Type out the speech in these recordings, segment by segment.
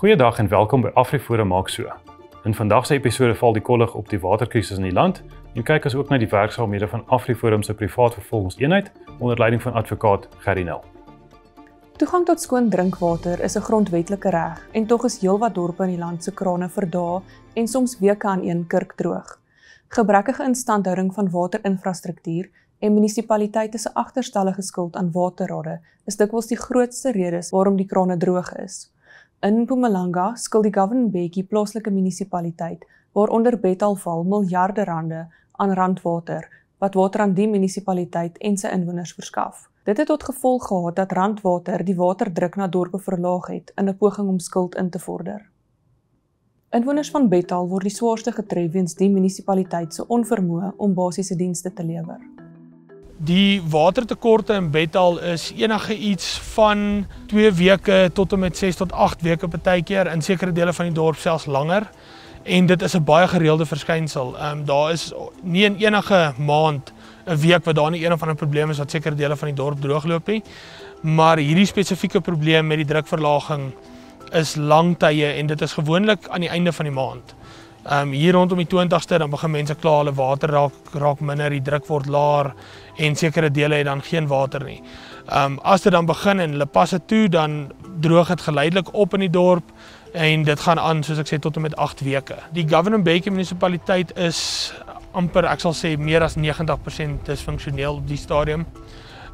Goeiedag en welkom by Afriforum maak so. In vandag se episode val die kollig op die waterkrisis in die land en kyk ons ook na die werksaamhede van Afriforum se privaat vervolgingseenheid onder leiding van advokaat Gerry Nel. Toegang tot skoon drinkwater is 'n grondwetlike reg en tog is heelwat dorpe in die land se krane vir dae en soms weke aan een kurk droog. Gebrekkige instandhouding van waterinfrastruktuur en munisipaliteite se agterstallige skuld aan waterrade is dikwels die grootste redes waarom die krane droog is. In Mpumalanga skuld die Govenbetjie plaaslike munisipaliteit waaronder Betalval miljarde rande aan randwater wat water aan die munisipaliteit en sy inwoners verskaf. Dit het tot gevolg gehad dat randwater die waterdruk na dorpe verlaag het in 'n poging om skuld in te vorder. Inwoners van Betal word die swaarste getref weens die munisipaliteit se onvermoë om basiese dienste te lewer. Die watertekorte in Betal is enige iets van 2 weke tot en met 6 tot 8 weke partykeer in sekere dele van die dorp selfs langer en dit is 'n baie gereelde verskynsel. Ehm um, daar is nie in enige maand 'n week wat daar nie een of ander probleem is wat sekere dele van die dorp droogloop nie. Maar hierdie spesifieke probleem met die drukverlaging is lang tye en dit is gewoonlik aan die einde van die maand. Ehm um, hier rondom die 20ste dan begin mense kla hulle water raak raak minder, die druk word laer en sekere dele het dan geen water nie. Ehm um, as dit dan begin en hulle pas dit toe dan droog dit geleidelik op in die dorp en dit gaan aan soos ek sê tot en met 8 weke. Die Governor Bay munisipaliteit is amper ek sal sê meer as 90% disfunksioneel op die stadium.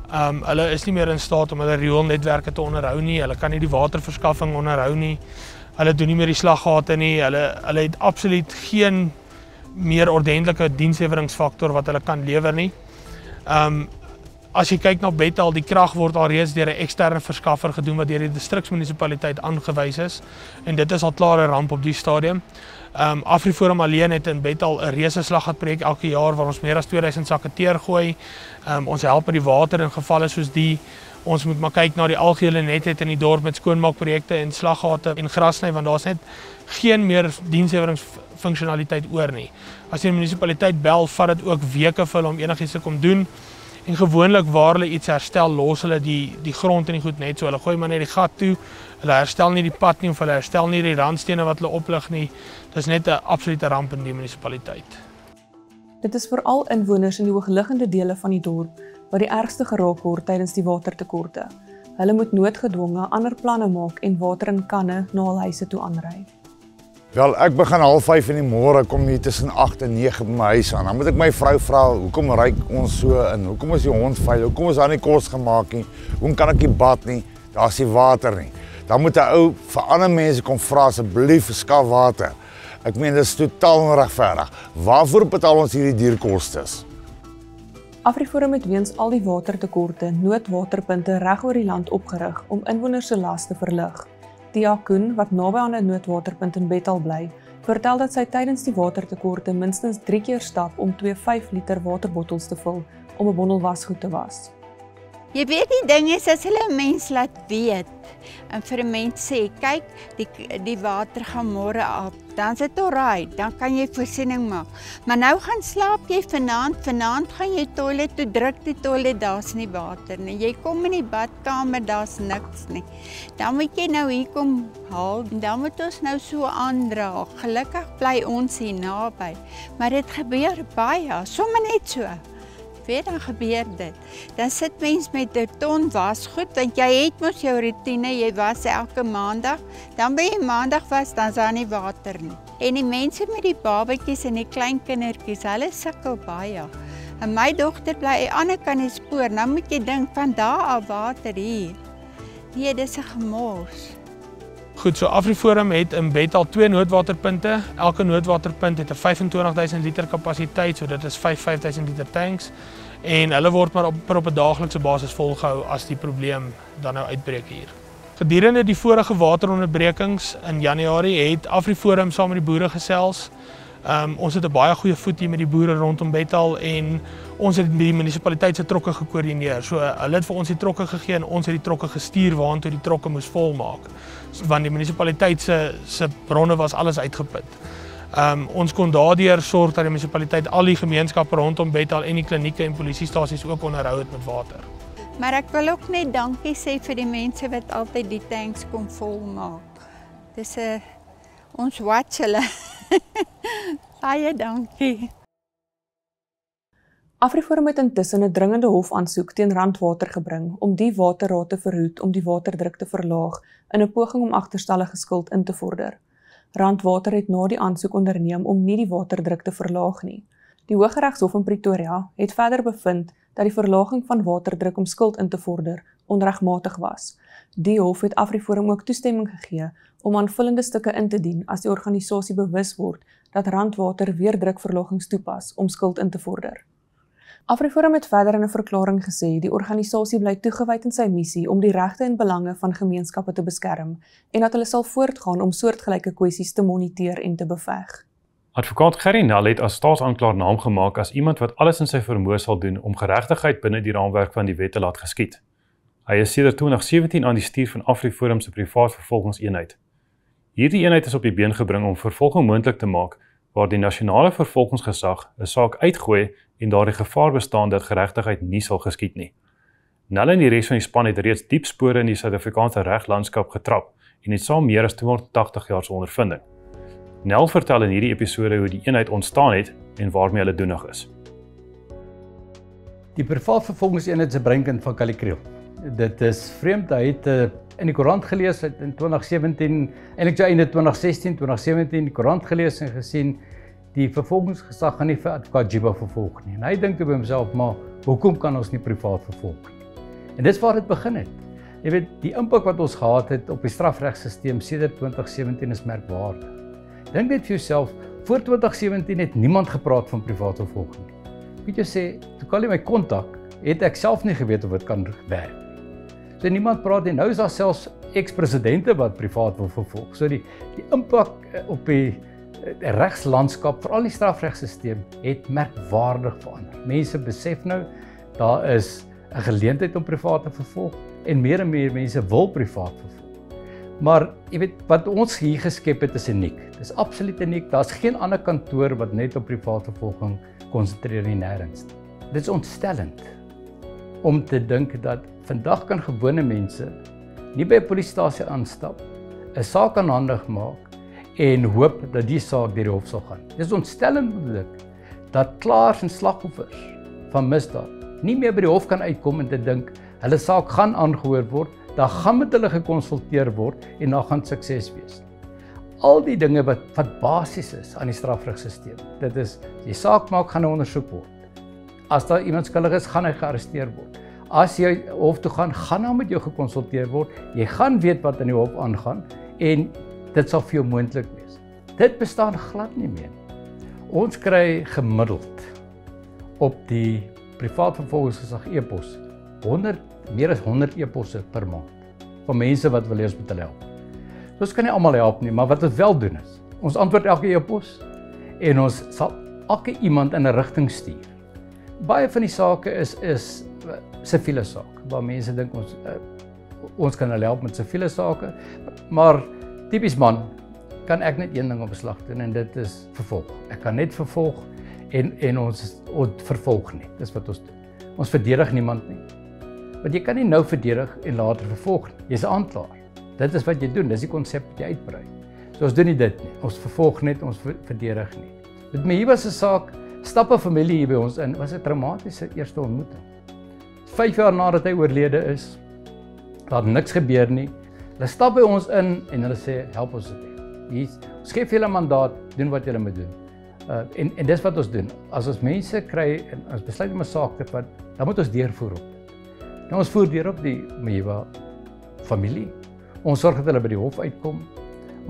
Ehm um, hulle is nie meer in staat om hulle rioolnetwerke te onderhou nie. Hulle kan nie die waterverskaffing onderhou nie. Hulle doen nie meer die slaggate nie. Hulle hulle het absoluut geen meer ordentlike diensleweringsfaktor wat hulle kan lewer nie. Ehm um, as jy kyk na Betal, die krag word alreeds deur 'n eksterne verskaffer gedoen wat deur die distriksmunisipaliteit aangewys is en dit is al klaar 'n ramp op die stadium. Ehm um, Afriforum alleen het in Betal 'n reuse slaggatprojek elke jaar waar ons meer as 2000 sakke teer gooi. Ehm um, ons help met die water in gevalle soos die Ons moet maar kyk na die algehele netheid in die dorp met skoonmaakprojekte en slaggate en grasny want daar's net geen meer diensleweringfunksionaliteit oor nie. As die munisipaliteit bel, vat dit ook weke vir hulle om enigiets te kom doen. En gewoonlik waar hulle iets herstel, los hulle die die grond en die goed net so. Hulle gooi maar net die gat toe. Hulle herstel nie die pad nie of hulle herstel nie die randstene wat hulle oplig nie. Dit is net 'n absolute ramp in die munisipaliteit. Dit is veral inwoners in die hoogliggende dele van die dorp wat die ergste geraak word tydens die watertekorte. Hulle moet noodgedwonge ander planne maak en water in kanne na hul huise toe aanry. Wel, ek begin half 5 in die môre kom hier tussen 8 en 9 by my huis aan. Dan moet ek my vrou vra, "Hoekom ry ons so in? Hoekom is die hond vuil? Hoekom is daar nie kos gemaak nie? Hoekom kan ek nie bad nie? Daar's nie water nie." Dan moet 'n ou vir ander mense kom vra asseblief verskaf water. Ek meen dit is totaal onregverdig. Waarvoor betaal ons hierdie duur kostes? Afriforum het weens al die watertekorte noodwaterpunte reg oor die land opgerig om inwoners se las te verlig. Tia Koen, wat naby aan 'n noodwaterpunt in Bethal bly, vertel dat sy tydens die watertekorte minstens 3 keer stap om 2 5 liter waterbottels te vul om 'n bondel wasgoed te was. Jy weet die ding is as hulle 'n mens laat weet en vir 'n mens sê, kyk, die die water gaan môre af. Dan is dit oukei, dan kan jy voorsiening maak. Maar nou gaan slaap jy vanaand, vanaand gaan jy toilet toe druk die toilet, daar's nie water nie. Jy kom in die badkamer, daar's niks nie. Dan moet jy nou hier kom haal en dan moet ons nou so aandra. Gelukkig bly ons hier naby. Maar dit gebeur baie, sommer net so weet dan gebeur dit. Dan sit mens met 'n ton wasgoed want jy het mos jou rotine, jy was elke maandag. Dan by maandag was dan is daar nie water nie. En die mense met die babatjies en die klein kindertjies, hulle sukkel baie. En my dogter bly aan die ander kant die spoor. Nou moet jy dink van daar af water hier. Nee, dis 'n gemors. Goed, so Afriforum het in Bethal twee noodwaterpunte. Elke noodwaterpunt het 'n 25000 liter kapasiteit, so dit is 5000 liter tanks en hulle word maar op op 'n daaglikse basis volgehou as die probleem dan nou uitbreek hier. Gedurende die vorige wateronderbrekings in Januarie het Afriforum saam met die boere gesels. Um, ons het 'n baie goeie voet hier met die boere rondom Bethal en ons het die munisipaliteit se trokke gekoördineer. So hulle het vir ons die trokke gegee en ons het die trokke gestuur waartoe die trokke moes volmaak. Want die munisipaliteit se se bronne was alles uitgeput. Ehm um, ons kon daardeur sorg dat die munisipaliteit al die gemeenskappe rondom Bethal en die klinieke en polisiestasies ook onderhou het met water. Maar ek wil ook net dankie sê vir die mense wat altyd die tanks kom volmaak. Dis 'n ons watch hulle. Baie dankie. Afriforum het intussen 'n dringende hofaansoek teen Randwater gebring om die waterraad te verhoed om die waterdruk te verlaag in 'n poging om agterstallige skuld in te vorder. Randwater het na die aansoek onderneem om nie die waterdruk te verlaag nie. Die Hooggeregshof in Pretoria het verder bevind dat die verlaging van waterdruk om skuld in te vorder onregmatig was. Die hof het Afriforum ook toestemming gegee om aanvullende stukke in te dien as die organisasie bewus word dat Randwater weer drukverlagings toepas om skuld in te vorder. Afriforum het verder in 'n verklaring gesê die organisasie bly toegewyd aan sy missie om die regte en belange van gemeenskappe te beskerm en dat hulle sal voortgaan om soortgelyke kwessies te moniteer en te beveg. Advokaat Gerry Nel het as staatsaanklaer naam gemaak as iemand wat alles in sy vermoë sal doen om geregtigheid binne die raamwerk van die wet te laat geskied. Hy is sedert 2017 aan die stuur van Afriforum se privaat vervolgingseenheid. Hierdie eenheid is op die been gebring om vervolging moontlik te maak waar die nasionale vervolgingsgesag 'n saak uitgooi en daardie gevaar bestaan dat geregtigheid nie sal geskied nie. Nel en die res van die span het reeds diep spore in die Suid-Afrikaanse reglandskap getrap en het saam meer as 280 jaar se ondervinding. Nel vertel in hierdie episode hoe die eenheid ontstaan het en waarmee hulle doenig is. Die privaat vervolgingseenheid se breinkind van Kalikriel. Dit is vreemd, hy het uh, in die koerant gelees in 2017, eintlik ja in 2016, 2017 die koerant gelees en gesien die vervolgingsgesag gaan nie vir advokaat Jiba vervolg nie. En hy dink toe by homself, maar hoekom kan ons nie privaat vervolg nie? En dis waar dit begin het. Jy weet, die impak wat ons gehad het op die strafregstelsel sedert 2017 is merkwaardig. Dink net vir jouself, voor 2017 het niemand gepraat van privaat vervolging nie. Weet jy sê, toe Kali my kontak, het ek self nie geweet of dit kan werk nie. So niemand praat nie. Nou is daar selfs ekspresidente wat privaat wil vervolg. So die die impak eh, op die die regslandskap, veral die strafregstelsel het merkwaardig verander. Mense besef nou daar is 'n geleentheid om privaat te vervolg en meer en meer mense wil privaat vervolg. Maar jy weet wat ons hier geskep het is uniek. Dis absoluut uniek. Daar's geen ander kantoor wat net op privaat vervolging konsentreer nie nêrens. Dit is ontstellend om te dink dat vandag kan gewone mense nie by 'n polisiestasie aanstap, 'n saak aanhandig maak en hoop dat die saak deur die hof sal gaan. Dis ontstellend moontlik dat klaers en slagoffers van misdaad nie meer by die hof kan uitkom en te dink hulle saak gaan aangehoor word, dan gaan met hulle gekonsulteer word en dan gaan sukses wees. Al die dinge wat wat basies is aan die strafregstelsel. Dit is die saak maak gaan ondersoek word. As daar iemand skuldig is, gaan hy gearresteer word. As jy hof toe gaan, gaan hom met jou gekonsulteer word. Jy gaan weet wat in die hof aangaan en dit sal vir jou moontlik wees. Dit bestaan glad nie meer. Ons kry gemiddeld op die privaat vervolgingsgesag e-pos 100 meer as 100 e-posse per maand van mense wat wil hê ons moet hulle help. Ons kan nie almal help nie, maar wat ons wel doen is, ons antwoord elke e-pos en ons sal elke iemand in 'n rigting stuur. Baie van die sake is is siviele sake waar mense dink ons uh, ons kan hulle help met siviele sake, maar Tipies man kan ek net een ding op beslag doen en dit is vervolg. Ek kan net vervolg en en ons ons vervolg nie. Dis wat ons doen. Ons verdedig niemand nie. Want jy kan nie nou verdedig en later vervolg nie. Jy's 'n aanklaer. Dit is wat jy doen. Dis die konsep wat jy uitbrei. So ons doen nie dit nie. Ons vervolg net, ons verdedig nie. Met my hier was 'n saak, stap 'n familie hier by ons in. Was 'n traumatiese eerste ontmoeting. 5 jaar nadat hy oorlede is, daar niks gebeur nie. Hulle stap by ons in en hulle sê help ons dit. Hier skep julle mandaat, doen wat julle moet doen. Uh en en dis wat ons doen. As ons mense kry en ons besluit om 'n saak te vat, dan moet ons deurvoer op. Nou ons voer deur op die Mewa familie. Ons sorg dat hulle by die hof uitkom.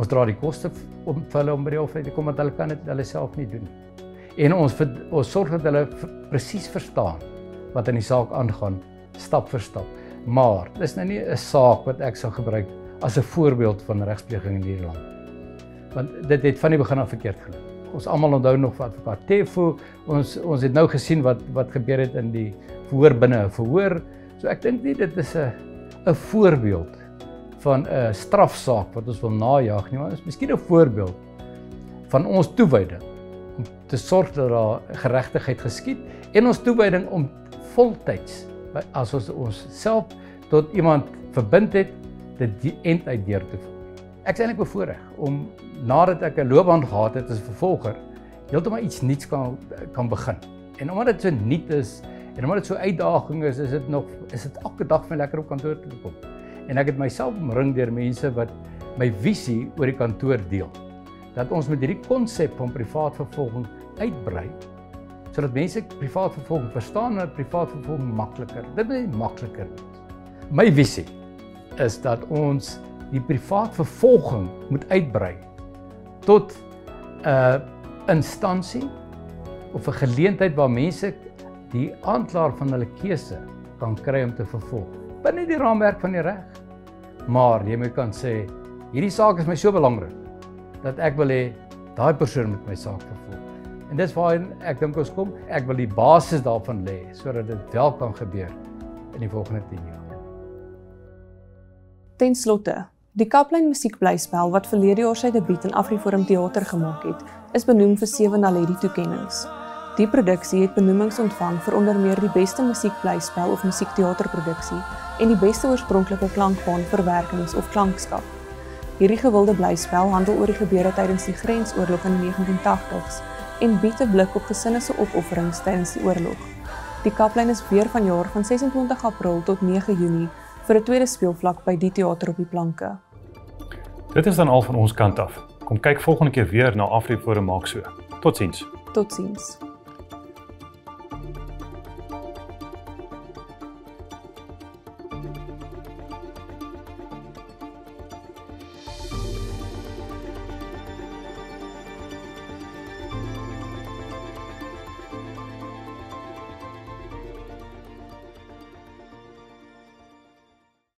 Ons dra die koste om vir hulle om by die hof uit te kom want hulle kan dit hulle self nie doen. En ons ons sorg dat hulle presies verstaan wat in die saak aangaan stap vir stap. Maar dis nou nie 'n saak wat ek sou gebruik as 'n voorbeeld van regspleging in hierdie land. Want dit het van die begin af verkeerd geloop. Ons almal onthou nog wat wat Tefo ons ons het nou gesien wat wat gebeur het in die verhoor binne 'n verhoor. So ek dink nie dit is 'n 'n voorbeeld van 'n strafsaak wat ons wil najag nie, maar is miskien 'n voorbeeld van ons toewyding om te sorg dat daar geregtigheid geskied en ons toewyding om voltyds as ons ons self tot iemand verbind het dit die end uit deur te voer. Ek is eintlik bevoorreg om nadat ek 'n loopbaan gehad het as vervolger heeltemal iets nuuts kan kan begin. En omdat dit so nuut is en omdat dit so uitdaging is, is dit nog is dit elke dag vir lekker op kantoor te kom. En ek het myself omring deur mense wat my visie oor die kantoor deel. Dat ons met hierdie konsep van privaat vervolging uitbrei sodat mense privaat vervolging verstaan en privaat vervolging makliker. Dit moet makliker wees. My visie is dat ons die privaat vervolging moet uitbrei tot 'n uh, instansie of 'n geleentheid waar mense die aanklaer van hulle keuse kan kry om te vervolg binne die raamwerk van die reg. Maar jy moet kan sê hierdie saak is my so belangrik dat ek wil hê daai persoon moet my saak vervolg. En dis waar ek dink ons kom. Ek wil die basis daarvan lê sodat dit wel kan gebeur in die volgende 10 jaar. Ten slotte, die Kaplan musiekblyspel wat verlede jaar sy debuut in Afriforum Theater gemaak het, is benoem vir 7 Naledi toekenninge. Die produksie het benoemings ontvang vir onder meer die beste musiekblyspel of musiekteaterproduksie en die beste oorspronklike klankbaan verwerkings of klankskap. Hierdie gewilde blyspel handel oor die gebeure tydens die Grensoorlog in die 1980s en bied 'n blik op gesinne se opofferings tydens die oorlog. Die Kaplyn is weer vanjaar van 26 April tot 9 Junie vir 'n tweede speelvlak by die teater op die planke. Dit is dan al van ons kant af. Kom kyk volgende keer weer na Afriforum maak so. Totsiens. Totsiens.